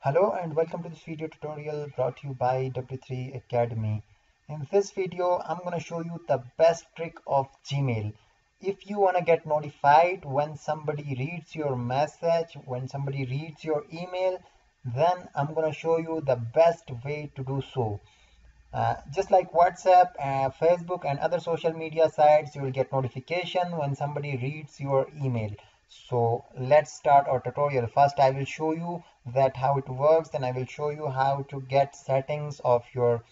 Hello and welcome to this video tutorial brought to you by W3 Academy. In this video, I'm going to show you the best trick of Gmail. If you want to get notified when somebody reads your message, when somebody reads your email, then I'm going to show you the best way to do so. Uh, just like WhatsApp, uh, Facebook and other social media sites, you will get notification when somebody reads your email so let's start our tutorial. First i will show you that how it works then i will show you how to get settings of your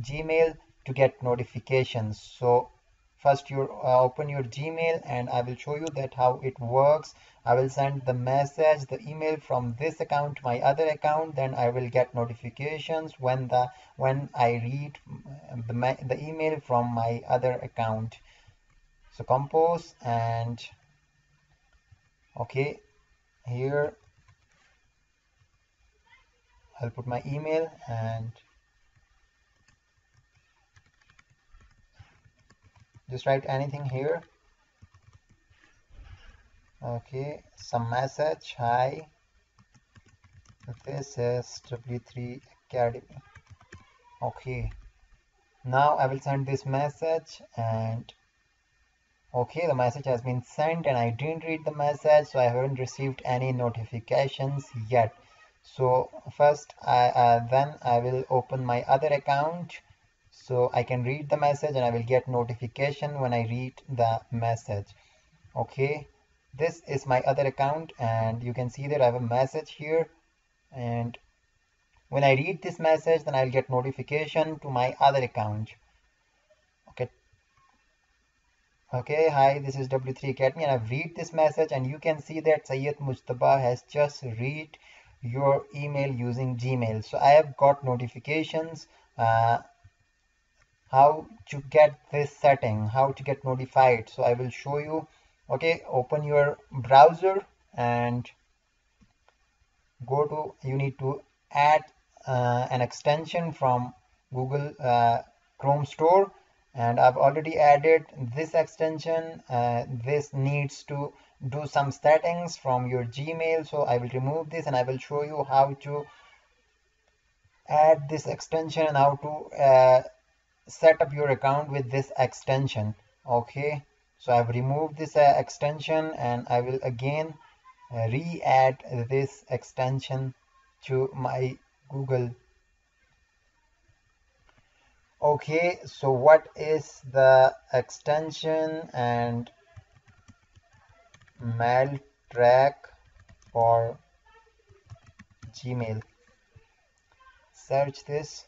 gmail to get notifications. So first you uh, open your gmail and i will show you that how it works. I will send the message the email from this account to my other account then i will get notifications when the when i read the, the email from my other account. So compose and okay here I'll put my email and just write anything here. Okay some message hi. This is w3 academy. Okay now I will send this message and okay the message has been sent and I didn't read the message so I haven't received any notifications yet. So first I uh, then I will open my other account so I can read the message and I will get notification when I read the message. Okay this is my other account and you can see that I have a message here and when I read this message then I'll get notification to my other account okay hi this is w3 academy and i've read this message and you can see that Sayyid Mujtaba has just read your email using gmail. So i have got notifications uh, how to get this setting how to get notified. So i will show you. Okay open your browser and go to you need to add uh, an extension from google uh, chrome store and I've already added this extension. Uh, this needs to do some settings from your Gmail. So I will remove this and I will show you how to add this extension and how to uh, set up your account with this extension. Okay. So I've removed this uh, extension and I will again uh, re-add this extension to my Google okay so what is the extension and mail track for gmail? Search this.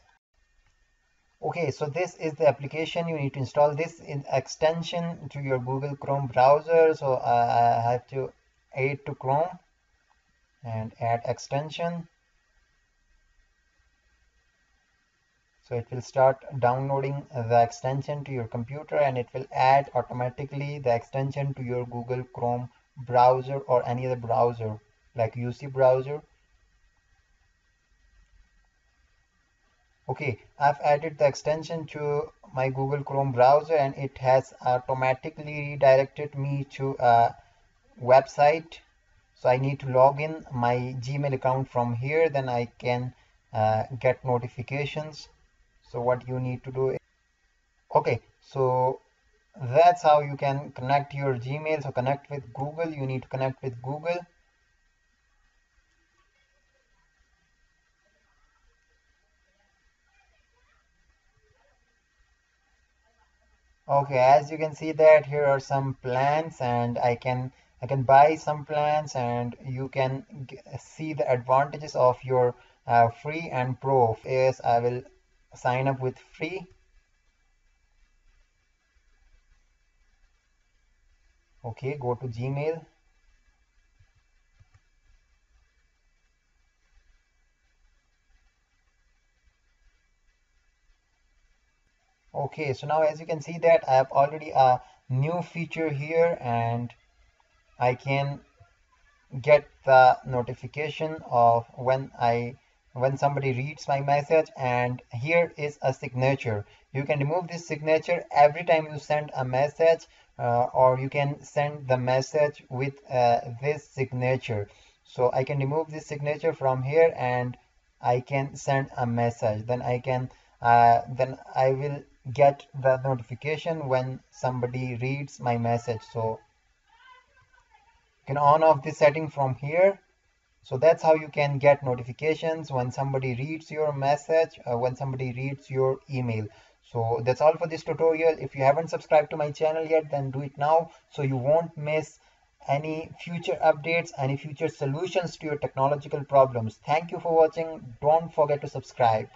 Okay so this is the application. You need to install this in extension to your google chrome browser. So uh, i have to add to chrome and add extension so it will start downloading the extension to your computer and it will add automatically the extension to your Google Chrome browser or any other browser like UC browser. Okay I've added the extension to my Google Chrome browser and it has automatically redirected me to a website. So I need to log in my Gmail account from here then I can uh, get notifications so what you need to do is, okay so that's how you can connect your gmail. So connect with google. You need to connect with google. Okay as you can see that here are some plans and i can i can buy some plans and you can see the advantages of your uh, free and pro. Is i will sign up with free. Okay go to gmail. Okay so now as you can see that I have already a new feature here and I can get the notification of when I when somebody reads my message and here is a signature. You can remove this signature every time you send a message uh, or you can send the message with uh, this signature. So I can remove this signature from here and I can send a message. Then I can uh, then I will get the notification when somebody reads my message. So you can on off this setting from here so that's how you can get notifications when somebody reads your message uh, when somebody reads your email. So that's all for this tutorial. If you haven't subscribed to my channel yet then do it now so you won't miss any future updates any future solutions to your technological problems. Thank you for watching. Don't forget to subscribe